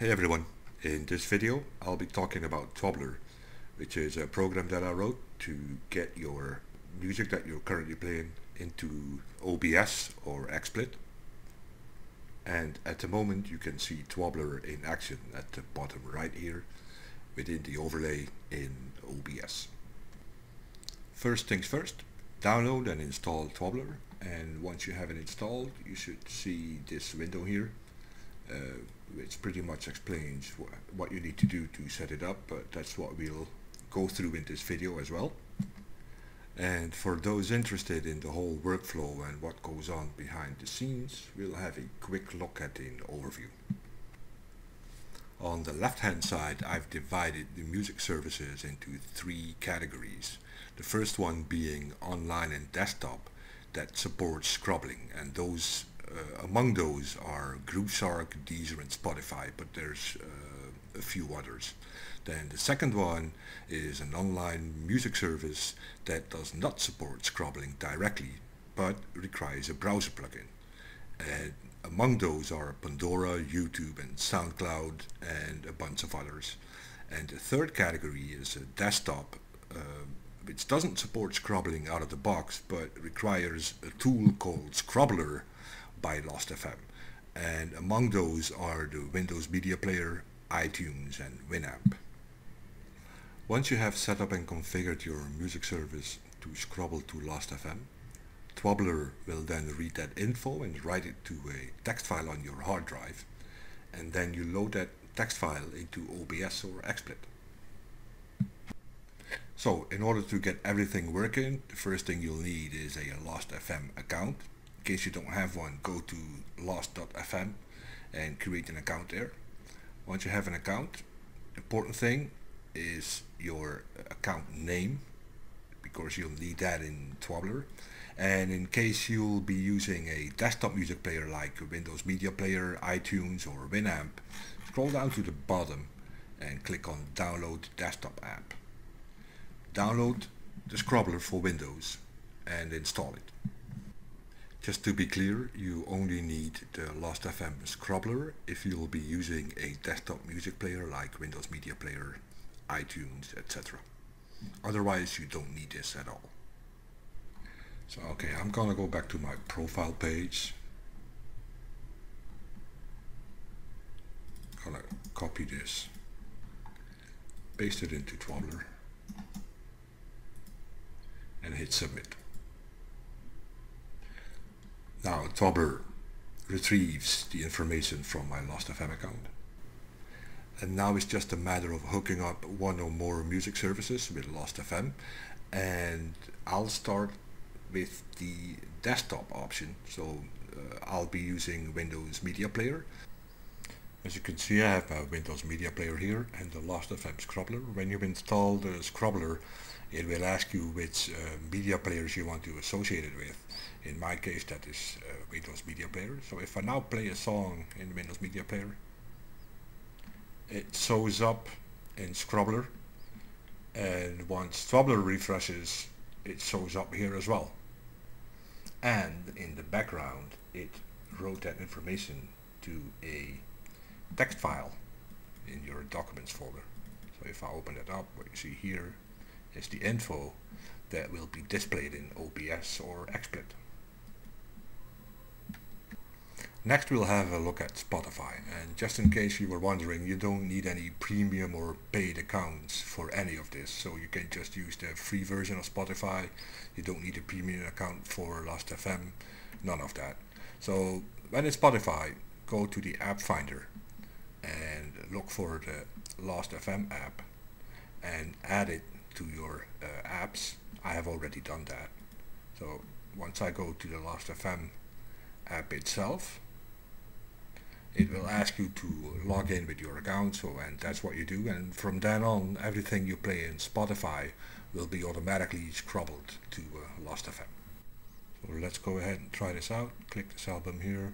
Hey everyone, in this video I'll be talking about Twobbler, which is a program that I wrote to get your music that you're currently playing into OBS or XSplit. And at the moment you can see Twobbler in action at the bottom right here within the overlay in OBS. First things first, download and install Twobbler and once you have it installed you should see this window here uh, which pretty much explains wh what you need to do to set it up but that's what we'll go through in this video as well. And for those interested in the whole workflow and what goes on behind the scenes we'll have a quick look at an overview. On the left hand side I've divided the music services into three categories. The first one being online and desktop that supports scrobbling and those among those are Grooveshark, Deezer and Spotify but there's uh, a few others. Then the second one is an online music service that does not support scrobbling directly but requires a browser plugin. And among those are Pandora, YouTube and SoundCloud and a bunch of others. And the third category is a desktop uh, which doesn't support scrobbling out of the box but requires a tool called Scrobbler by Last.fm and among those are the Windows Media Player, iTunes and Winamp. Once you have set up and configured your music service to scrobble to Last.fm, Twobbler will then read that info and write it to a text file on your hard drive and then you load that text file into OBS or XSplit. So in order to get everything working, the first thing you'll need is a Last.fm account. In case you don't have one, go to last.fm and create an account there. Once you have an account, important thing is your account name because you'll need that in Twobbler. And in case you'll be using a desktop music player like Windows Media Player, iTunes or Winamp, scroll down to the bottom and click on Download Desktop App download the Scrobbler for Windows and install it. Just to be clear, you only need the Last.fm Scrobbler if you'll be using a desktop music player like Windows Media Player, iTunes, etc. Otherwise, you don't need this at all. So okay, I'm gonna go back to my profile page. Gonna copy this, paste it into Twobbler and hit submit. Now Twobbler retrieves the information from my Last.fm account. And now it's just a matter of hooking up one or more music services with Last.fm and I'll start with the desktop option. So uh, I'll be using Windows Media Player. As you can see I have a Windows Media Player here and the Last.fm Scrobbler. When you install the Scrobbler it will ask you which uh, media players you want to associate it with. In my case that is uh, Windows Media Player. So if I now play a song in Windows Media Player, it shows up in Scrobbler and once Twobbler refreshes it shows up here as well. And in the background it wrote that information to a text file in your documents folder. So if I open it up, what you see here is the info that will be displayed in OBS or XSplit. Next we'll have a look at Spotify. And just in case you were wondering you don't need any premium or paid accounts for any of this. So you can just use the free version of Spotify. You don't need a premium account for Last.fm none of that. So when in Spotify go to the app finder and look for the Last.fm app and add it to your uh, apps. I have already done that. So once I go to the Last.fm app itself, it will ask you to log in with your account so and that's what you do and from then on everything you play in Spotify will be automatically scrobbled to uh, Last.fm. So let's go ahead and try this out. Click this album here.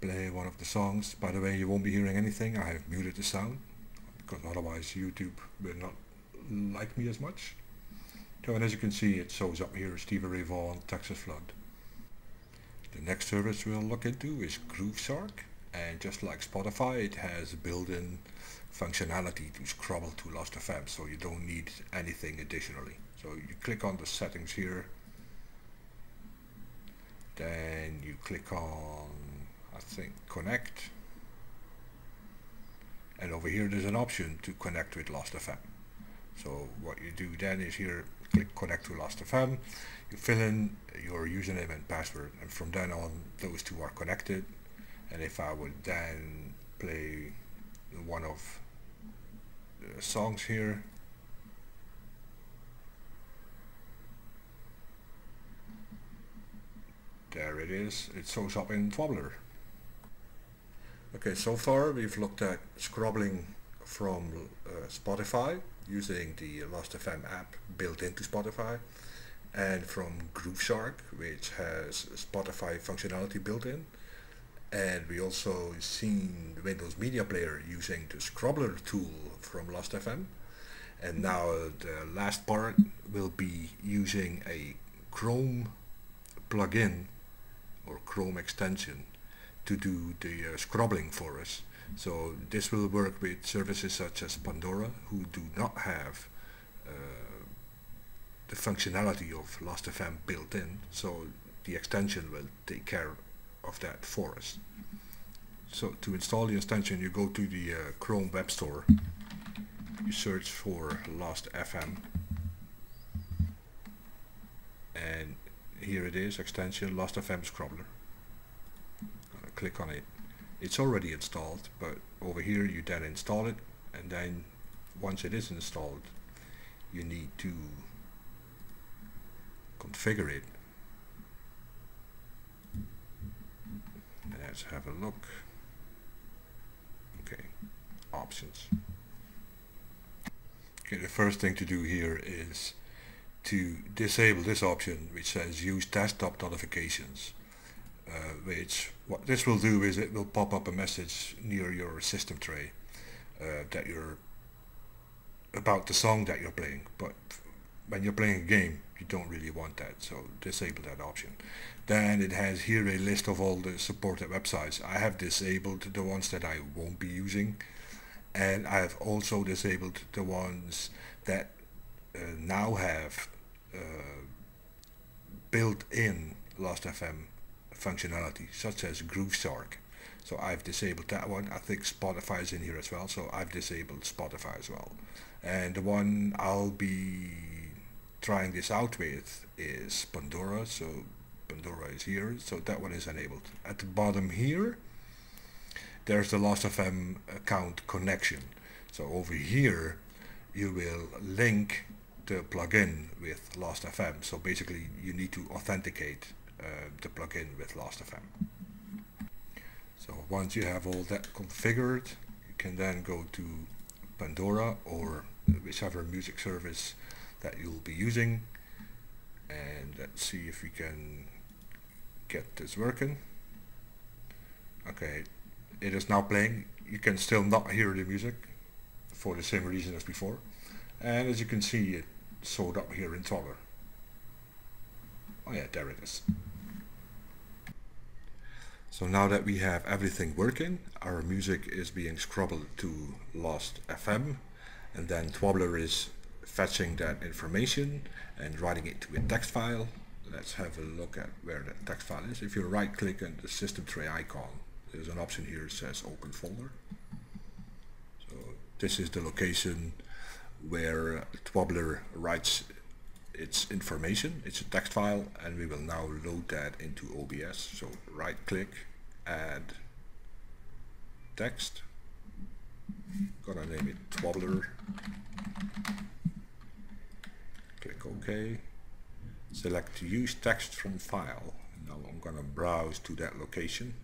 Play one of the songs. By the way, you won't be hearing anything. I have muted the sound because otherwise YouTube will not like me as much. So and as you can see it shows up here Stevie Ray Vaughan, Texas Flood. The next service we'll look into is Grooveshark and just like Spotify it has built-in functionality to scrobble to Last.fm so you don't need anything additionally. So you click on the settings here then you click on I think connect. And over here there's an option to connect with Last.fm so what you do then is here click connect to Last.fm you fill in your username and password and from then on those two are connected. And if I would then play one of the songs here there it is. It shows up in Twobbler okay so far we've looked at scrobbling from uh, Spotify using the Last.fm app built into Spotify and from Grooveshark which has Spotify functionality built in. And we also seen Windows Media Player using the Scrobbler tool from Last.fm and now the last part will be using a Chrome plugin or Chrome extension to do the uh, scrobbling for us so this will work with services such as Pandora who do not have uh, the functionality of Last.fm built in so the extension will take care of that for us. So to install the extension you go to the uh, Chrome Web Store, you search for Last.fm and here it is extension Last.fm Scrobbler. Click on it. It's already installed but over here you then install it and then once it is installed you need to configure it. Let's have a look. Okay options. Okay the first thing to do here is to disable this option which says use desktop notifications uh, which what this will do is it will pop up a message near your system tray uh, that you're about the song that you're playing but when you're playing a game you don't really want that so disable that option. Then it has here a list of all the supported websites. I have disabled the ones that I won't be using and I have also disabled the ones that uh, now have uh, built in Last.fm functionality such as Grooveshark. So I've disabled that one. I think Spotify is in here as well. So I've disabled Spotify as well. And the one I'll be trying this out with is Pandora. So Pandora is here. So that one is enabled. At the bottom here, there's the Last.fm account connection. So over here, you will link the plugin with Last.fm. So basically, you need to authenticate Uh, the plugin with Last.fm. So once you have all that configured, you can then go to Pandora or whichever music service that you'll be using and let's see if we can get this working. Okay it is now playing. You can still not hear the music for the same reason as before. And as you can see it showed up here in Twobbler oh yeah there it is so now that we have everything working, our music is being scrobbled to Last.fm and then Twobbler is fetching that information and writing it to a text file. Let's have a look at where that text file is. If you right click on the system tray icon, there's an option here that says open folder. So this is the location where Twobbler writes its information. It's a text file and we will now load that into OBS. So right click, add text. Gonna name it Twobbler. Click OK. Select use text from file. Now I'm gonna browse to that location.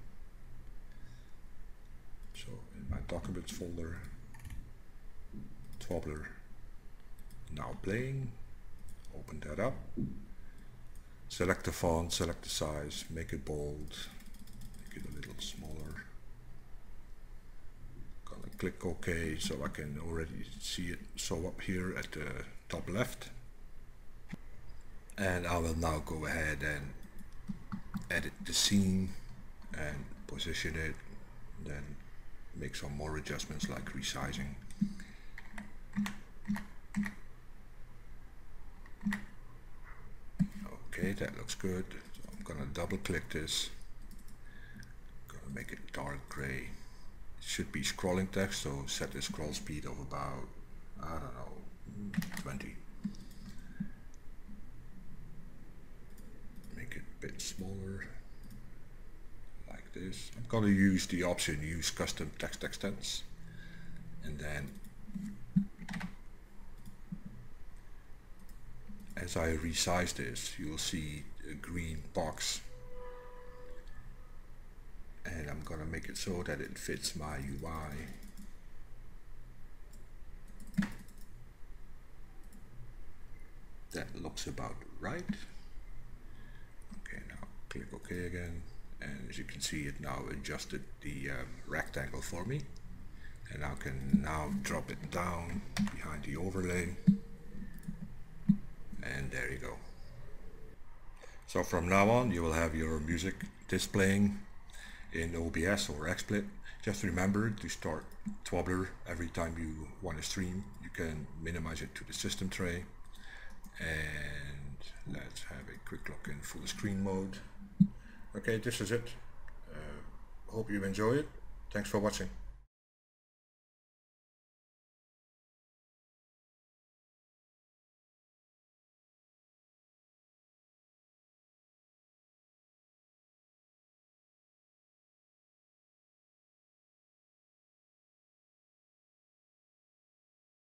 So in my documents folder, Twobbler now playing open that up. Select the font select the size make it bold make it a little smaller. Gonna click OK so I can already see it. Show up here at the top left. And I will now go ahead and edit the scene and position it then make some more adjustments like resizing okay that looks good. So I'm gonna double click this. Gonna make it dark gray. It should be scrolling text so set the scroll speed of about I don't know 20 make it a bit smaller like this. I'm gonna use the option use custom text extents and then as I resize this you'll see a green box. And I'm gonna make it so that it fits my UI that looks about right. Okay now click OK again. And as you can see it now adjusted the um, rectangle for me. And I can now drop it down behind the overlay and there you go. So from now on you will have your music displaying in OBS or XSplit just remember to start Twobbler every time you want to stream. You can minimize it to the system tray. And let's have a quick look in full screen mode. Okay this is it. Uh, hope you enjoy it. Thanks for watching